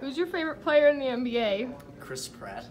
Who's your favorite player in the NBA? Chris Pratt.